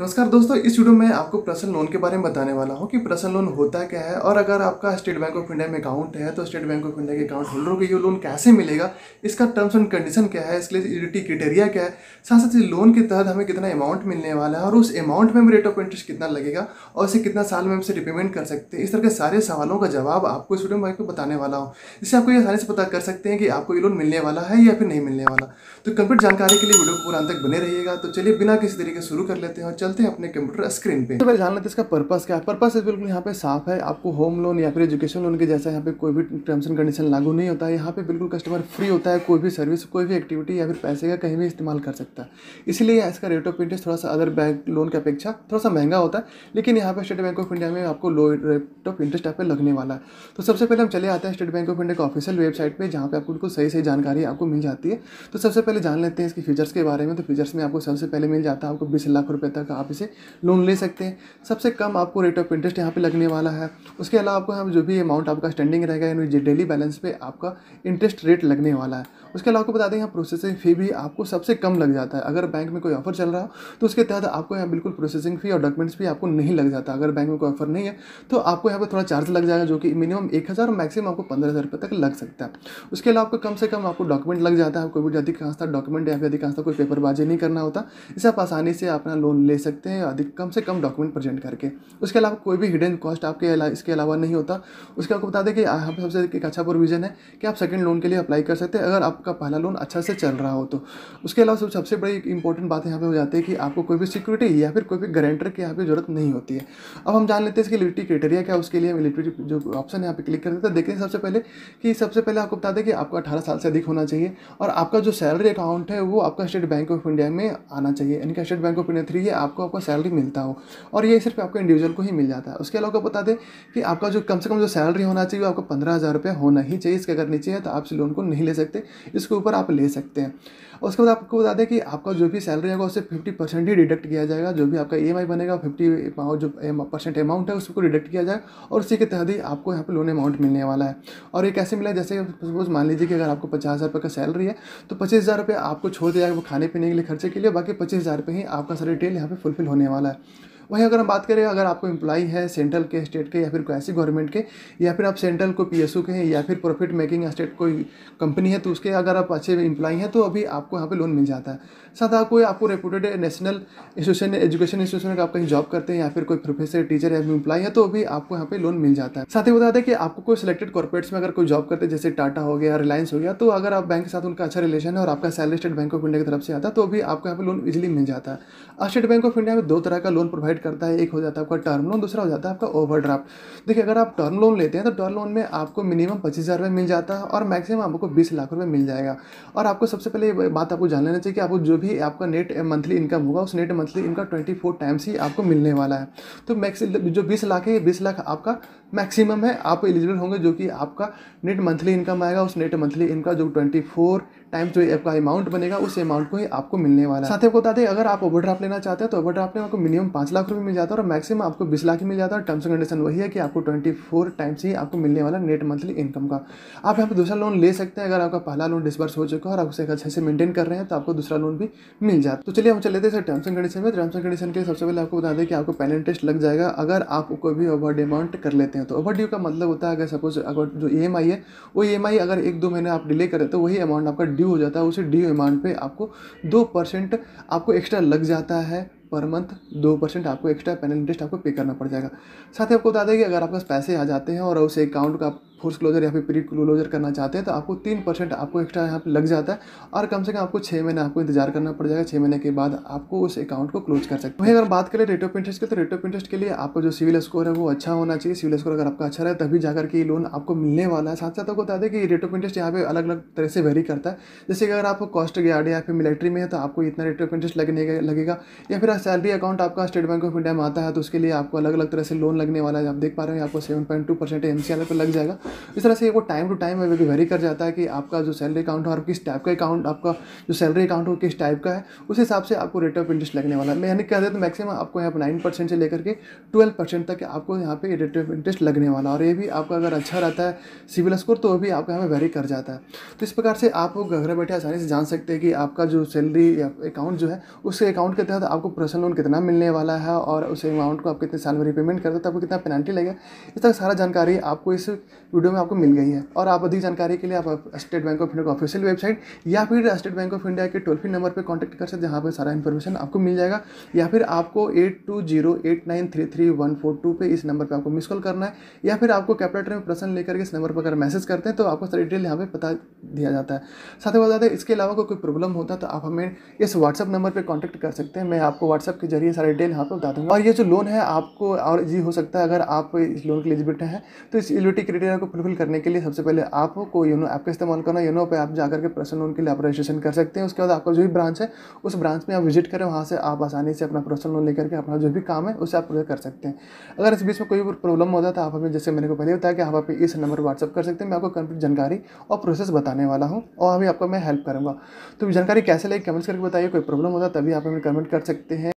नमस्कार दोस्तों, इस वीडियो में आपको पर्सनल लोन के बारे में बताने वाला हूँ कि पर्सनल लोन होता क्या है और अगर आपका स्टेट बैंक ऑफ़ इंडिया में अकाउंट है तो स्टेट बैंक ऑफ़ इंडिया के अकाउंट होल्डर को ये लोन कैसे मिलेगा, इसका टर्म्स एंड कंडीशन क्या है, इसके लिए एलिजिबिलिटी क्राइटेरिया क्या है, साथ साथ लोन के तहत हमें कितना अमाउंट मिलने वाला है और उस अमाउंट में रेट ऑफ़ इंटरेस्ट कितना लगेगा और इसे कितना साल में हम इसे रिपेमेंट कर सकते हैं, इस तरह के सारे सवालों का जवाब आपको इस वीडियो में आपको बताने वाला हूँ। जिससे आपको ये आसानी से पता कर सकते हैं कि आपको ये लोन मिलने वाला है या फिर नहीं मिलने वाला। तो कंप्लीट जानकारी के लिए वीडियो को पूरा अंत तक बने रहिएगा। तो चलिए बिना किसी तरीके शुरू कर लेते हैं चलते हैं अपने कंप्यूटर स्क्रीन पे। तो पहले जान लेते हैं इसका पर्पस क्या है? पर्पस बिल्कुल यहाँ पे साफ़ है। आपको होम लोन या फिर एजुकेशन लोन के जैसा यहाँ पे कोई भी टर्म्स एंड कंडीशन लागू नहीं होता। है यहाँ पे बिल्कुल कस्टमर फ्री होता है। कोई भी सर्विस कोई भी एक्टिविटी या फिर पैसे का कहीं भी इस्तेमाल कर सकता है। इसलिए इसका रेट ऑफ़ इंटरेस्ट थोड़ा सा अदर बैंक लोन की अपेक्षा थोड़ा सा महँगा होता है। लेकिन यहाँ पर स्टेट बैंक ऑफ़ इंडिया में आपको लो रेट ऑफ़ इंटरेस्ट यहाँ पे लगने वाला है। तो सबसे पहले हम चले आते हैं स्टेट बैंक ऑफ़ इंडिया का ऑफिशियल वेबसाइट पर जहाँ पे आपको बिल्कुल सही सही जानकारी आपको मिल जाती है। तो सबसे पहले जान लेते हैं इसके फीचर्स के बारे में। तो फीचर्स में आपको सबसे पहले मिल जाता है आपको बीस लाख रुपए तक आप इसे लोन ले सकते हैं। सबसे कम आपको रेट ऑफ़ इंटरेस्ट यहाँ पे लगने वाला है। उसके अलावा आपको यहाँ जो भी अमाउंट आपका स्टैंडिंग रहेगा, यानी डेली बैलेंस पे आपका इंटरेस्ट रेट लगने वाला है। उसके अलावा आपको बता दें, यहाँ प्रोसेसिंग फ़ी भी आपको सबसे कम लग जाता है। अगर बैंक में कोई ऑफ़र चल रहा हो तो उसके तहत आपको यहाँ बिल्कुल प्रोसेसिंग फ़ी और डॉक्यूमेंट्स भी आपको नहीं लग जाता। अगर बैंक में कोई ऑफ़र नहीं है तो आपको यहाँ पर थोड़ा चार्ज लग जाएगा, जो कि मिनिमम एक हज़ार और मैक्सिमम आपको पंद्रह हज़ार रुपये तक लग सकता है। उसके अलावा आपको कम से कम आपको डॉक्यूमेंट लग जाता है। कोई भी अधिक डॉक्यूमेंट या फिर अधिक कोई पेपरबाजी नहीं करना होता। इसे आप आसानी से अपना लोन ले सकते हैं, अधिक कम से कम डॉक्यूमेंट प्रेजेंट करके। उसके अलावा कोई भी हिडन कॉस्ट आपके इसके अलावा नहीं होता। उसके आपको बता दें कि पर सबसे एक अच्छा प्रोविज़न है कि आप सेकंड लोन के लिए अप्लाई कर सकते हैं अगर आपका पहला लोन अच्छा से चल रहा हो तो। उसके अलावा सब, सबसे बड़ी इंपॉर्टेंट बात यहाँ पर हो जाती है कि आपको कोई भी सिक्योरिटी या फिर कोई भी गारंटर की यहाँ पर ज़रूरत नहीं होती है। अब हम जान लेते हैं इसकी लिटरी क्राइटेरिया क्या उसके लिए हम जो ऑप्शन यहाँ पर क्लिक कर देते हैं देखते हैं सबसे पहले कि सबसे पहले आपको बता दें कि आपको अठारह साल से अधिक होना चाहिए और आपका जो सैलरी अकाउंट है, वो आपका स्टेट बैंक ऑफ़ इंडिया में आना चाहिए। यानी कि State Bank of India three है आपको आपका सैलरी मिलता हो और ये सिर्फ़ आपको इंडिविजुअल को ही मिल जाता है। उसके अलावा बता दें कि आपका जो कम से कम जो सैलरी होना चाहिए आपको पंद्रह हज़ार रुपये होना ही चाहिए। इसके अगर नीचे है तो आप इस लोन को नहीं ले सकते, इसके ऊपर आप ले सकते हैं। उसके बाद आपको बता दें कि आपका जो भी सैलरी होगा उससे फिफ्टी परसेंट ही डिडक्ट किया जाएगा। जो भी आपका ई बनेगा फिफ्टी जो परसेंट अमाउंट है, उसको डिडक्ट किया जाएगा और उसी के तहत ही आपको यहाँ पर लोन अमाउंट मिलने वाला है। और ये कैसे मिला? जैसे सपोज़ मान लीजिए कि अगर आपको पचास हज़ार रुपये का सैलरी है तो पच्चीस हज़ार रुपये आपको छोड़ दिया जाएगा खाने पीने के लिए खर्चे के लिए, बाकी पच्चीस हज़ार रुपये ही आपका सारा डिटेल यहाँ पे फुलफिल होने वाला है। वहीं अगर हम बात करें, अगर आपको एम्प्लॉई है सेंट्रल के स्टेट के या फिर कोई ऐसी गवर्नमेंट के, या फिर आप सेंट्रल को पीएसयू के हैं या फिर प्रॉफिट मेकिंग स्टेट कोई कंपनी है तो उसके अगर आप अच्छे एम्प्लॉई हैं तो अभी आपको यहाँ पे लोन मिल जाता है। साथ आपको आपको reputed national institution education institution का आप कहीं जॉब करते हैं या फिर कोई प्रोफेसर टीचर या एम्प्लॉई है तो अभी आपको यहाँ पे लोन मिल जाता है। साथ ही बता दें कि आपको कोई सिलेक्टेड कॉर्पोरेट्स में अगर कोई जॉब करते हैं, जैसे टाटा हो गया रिलायंस हो गया तो अगर आप बैंक के साथ उनका अच्छा रिलेशन है और आपका salary State Bank of India की तरफ़ से आता है तो अभी आपको यहाँ पे लोन इजिली मिल जाता है। स्टेट बैंक ऑफ़ इंडिया में दो तरह का लोन प्रोवाइड करता है, एक हो जाता है आपका टर्म लोन दूसरा हो जाता है आपका ओवरड्राफ्ट देखिए, अगर आप टर्म लोन लेते हैं तो टर्म लोन में आपको मिनिमम पच्चीस हज़ार मिल जाता है और मैक्सिमम आपको बीस लाख रुपये मिल जाएगा. और आपको सबसे पहले बात आपको जान लेना चाहिए कि आपको जो भी आपका नेट मंथली इनकम होगा, उस net monthly income twenty times ही आपको मिलने वाला है. तो मैक्स जो बीस लाख है बीस लाख आपका मैक्सिमम है. आप एलिजिबल होंगे जो कि आपका नेट मंथली इनकम आएगा, उस नेट मंथली इनका जो ट्वेंटी फोर टाइम्स जो आपका अमाउंट बनेगा, उस अमाउंट को ही आपको मिलने वाला है. साथ ही बता दें, अगर आप ओवरड्राफ्ट लेना चाहते हैं तो ओवरड्राफ्ट में आपको मिनिमम पाँच लाख रुपये मिल जाता है और मैक्सिमम आपको बीस लाख ही मिल जाता है। टर्म्स एंड कंडीशन वही है कि आपको ट्वेंटी फोर टाइम्स ही आपको मिलने वाला नेट मंथली इनकम का। आप यहाँ पर दूसरा लोन ले सकते हैं अगर आपका पहला लोन डिस्बर्स हो चुका है और आप उसे अच्छे से मेंटेन कर रहे हैं तो आपको दूसरा लोन भी मिल जाता तो चलिए हम चले थे टर्म्स एंड कंडीशन में। टर्म्स एंड कंडीशन के सबसे पहले आपको बता दें कि आपको पेनल टेस्ट लग जाएगा अगर आप कोई भी ओवर अमाउंट कर लेते हैं। तो ओवर ड्यू का मतलब होता है अगर सपोज़ अगर जो ई है, वो ईएमआई अगर एक दो महीने आप डिले करें तो वही अमाउंट आपका ड्यू हो जाता है। उसी ड्यू अमाउंट पर आपको दो परसेंट आपको एक्स्ट्रा लग जाता है। पर मंथ दो परसेंट आपको एक्स्ट्रा पेनल इंटरेस्ट आपको पे करना पड़ जाएगा। साथ ही आपको बता दें कि अगर आपके पास पैसे आ जाते हैं और उस अकाउंट का फोर्स क्लोजर या फिर प्री क्लोजर करना चाहते हैं तो आपको तीन परसेंट आपको एक्स्ट्रा यहाँ पर लग जाता है और कम से कम आपको छः महीने आपको इंतज़ार करना पड़ जाएगा छः महीने के बाद आपको उस अकाउंट को क्लोज कर सकते हैं। अगर बात करें रेट ऑफ़ इंटरेस्ट की तो रेट ऑफ़ इंटरेस्ट के लिए आपका जो सिविल स्कोर है वो अच्छा होना चाहिए, सिविल स्कोर अगर आपका अच्छा रहे, तभी जाकर के लोन आपको मिलने वाला है। साथ साथ आपको बता दें कि रेट ऑफ़ इंटरेस्ट यहाँ पे अलग अलग तरह से वेरी करता है। जैसे कि अगर आपको कॉस्ट गार्ड या फिर मिलिट्री में है तो आपको इतना रेट ऑफ़ इंटरेस्ट लगने लगेगा। या फिर सैलरी अकाउंट आपका स्टेट बैंक ऑफ़ इंडिया में आता है तो उसके लिए आपको अलग अलग तरह से लोन लगने वाला है। आप देख पा रहे हैं आपको seven point two percent M C पर लग जाएगा। इस तरह से वो टाइम टू टाइम वेरी कर जाता है कि आपका जो सैलरी अकाउंट है और किस टाइप का अकाउंट आपका जो सैलरी अकाउंट हो किस टाइप का है, उस हिसाब से आपको रेट ऑफ़ इंटरेस्ट लगने वाला है। मैं यानी कह दें तो मैक्सिमम आपको यहाँ पर नाइन परसेंट से लेकर के ट्वेल्व परसेंट तक आपको यहाँ पे रेट ऑफ़ इंटरेस्ट लगने वाला और ये भी आपका अगर अच्छा रहता है सिविल स्कोर तो भी आपका यहाँ पे वेरी कर जाता है। तो इस प्रकार से आप घर बैठे आसानी से जान सकते हैं कि आपका जो सैलरी या अकाउंट जो है, उस अकाउंट के तहत आपको पर्सनल लोन कितना मिलने वाला है और उस अमाउंट को आप कितने साल में रिपेमेंट करते हैं तो आपको कितना पेनल्टी लगेगा। इस तरह सारा जानकारी आपको इस वीडियो में आपको मिल गई है। और आप अधिक जानकारी के लिए आप स्टेट बैंक ऑफ़ इंडिया का ऑफिशियल वेबसाइट या फिर स्टेट बैंक ऑफ़ इंडिया के टोल फ्री नंबर पर कॉन्टैक्ट कर सकते हैं, जहाँ पर सारा इन्फॉर्मेशन आपको मिल जाएगा। या फिर आपको eight two zero eight nine three three one four two पे इस नंबर पर आपको मिस कॉल करना है। या फिर आपको कैपिटल में प्रश्न लेकर इस नंबर पर अगर मैसेज करते हैं तो आपको सारी डिटेल यहाँ पर बता दिया जाता है। साथ ही बता दें इसके अलावा कोई प्रॉब्लम होता है तो आप हमें इस व्हाट्सअप नंबर पर कॉन्टैक्ट कर सकते हैं। मैं आपको व्हाट्सअप के ज़रिए सारी डिटेल यहाँ पर बता दूँगा। और ये जो लोन है, आपको और जी हो सकता है, अगर आप इस लोन के एलिजिबिलिटी हैं तो इस एलिजिबिलिटी क्राइटेरिया को फुलफिल करने के लिए सबसे पहले आपको योनो ऐप का इस्तेमाल करना योनो पे आप जाकर के पर्सनल लोन के लिए आप रजिस्ट्रेशन कर सकते हैं। उसके बाद आपका जो भी ब्रांच है, उस ब्रांच में आप विज़िट करें। वहाँ से आप आसानी से अपना पर्सनल लोन लेकर के अपना जो भी काम है, उसे आप पूरा कर सकते हैं। अगर इस बीच में कोई प्रॉब्लम होता है तो आप हमें, जैसे मैंने को पहले बताया कि आप आप इस नंबर व्हाट्सअप कर सकते हैं। मैं आपको कंप्लीट जानकारी और प्रोसेस बताने वाला हूँ और अभी आपको मैं हेल्प करूँगा। तो जानकारी कैसे लगी कमेंट्स करके बताइए। कोई प्रॉब्लम होता है, तभी आप हमें कमेंट कर सकते हैं।